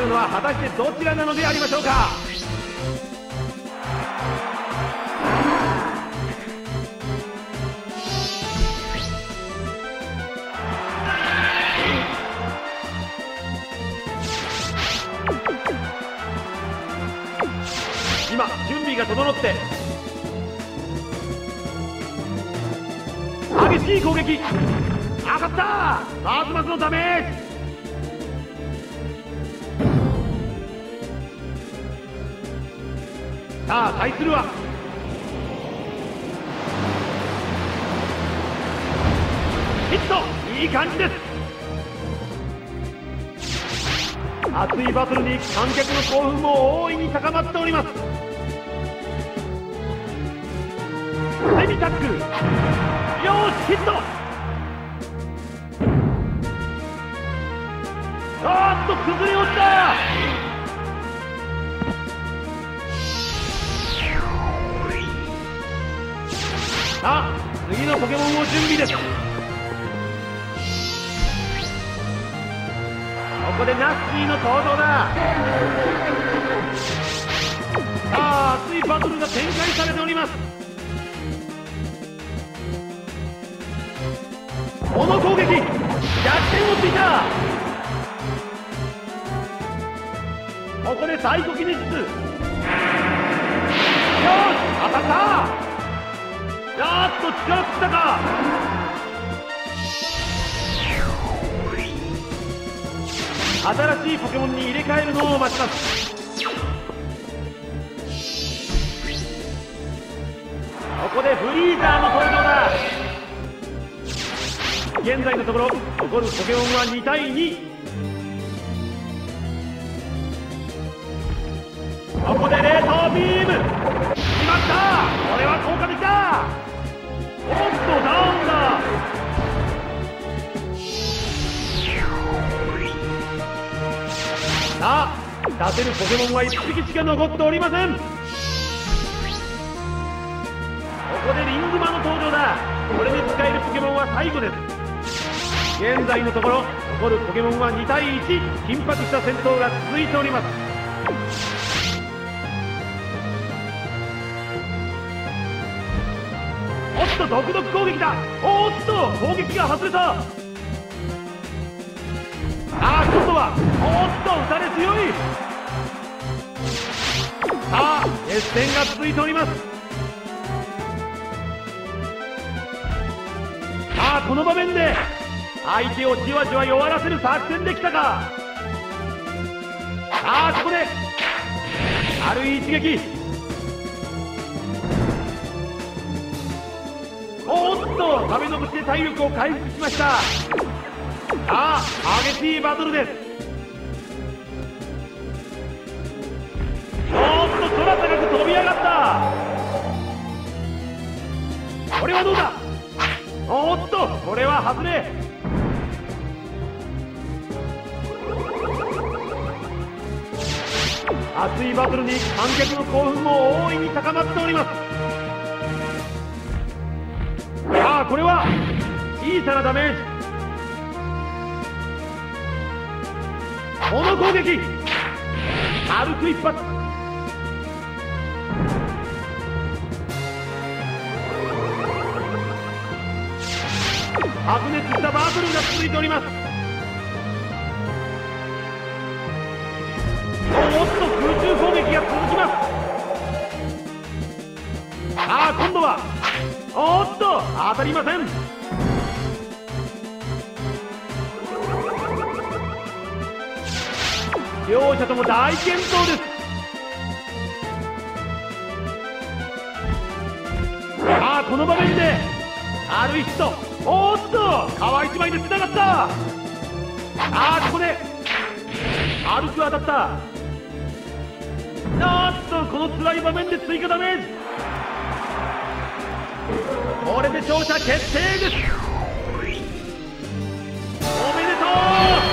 のは果たしてどちらなのでありましょうか？今準備が整って激しい攻撃当たった！マズマズのダメージ！さあ対するは。ヒット。いい感じです。熱いバトルに観客の興奮も大いに高まっております。セミタックル。よしヒット。あーっと崩れ落ちた。さあ次のポケモンを準備です。ここでナッキーの登場だ。さあ熱いバトルが展開されております。この攻撃逆転をついた。ここでサイコキネシスよし当たった。やっと力尽きたか。新しいポケモンに入れ替えるのを待ちます。ここでフリーザーの登場だ。現在のところ残るポケモンは2対2ここで冷凍ビーム。決まった。さあ出せるポケモンは1匹しか残っておりません。ここでリングマの登場だ。これで使えるポケモンは最後です。現在のところ残るポケモンは2対1緊迫した戦闘が続いております。おっと独特攻撃だ。おっと攻撃が外れた。ああ今度はおっと打たれ強い。さあ熱戦が続いております。さあこの場面で相手をじわじわ弱らせる作戦できたか。さあここで軽い一撃。おっと壁の口で体力を回復しました。さあ激しいバトルです。おっと空高く飛び上がったこれはどうだおっとこれは外れ。熱いバトルに観客の興奮も大いに高まっております。さあこれは小さなダメージ。この攻撃。軽く一発。白熱したバトルが続いております。おっと空中攻撃が続きます。さあ今度はおっと当たりません。両者とも大健闘です。さあこの場面で軽いヒットおっと皮一枚でつながった。さあここで軽く当たった。おっとこの辛い場面で追加ダメージ。これで勝者決定です。おめでとう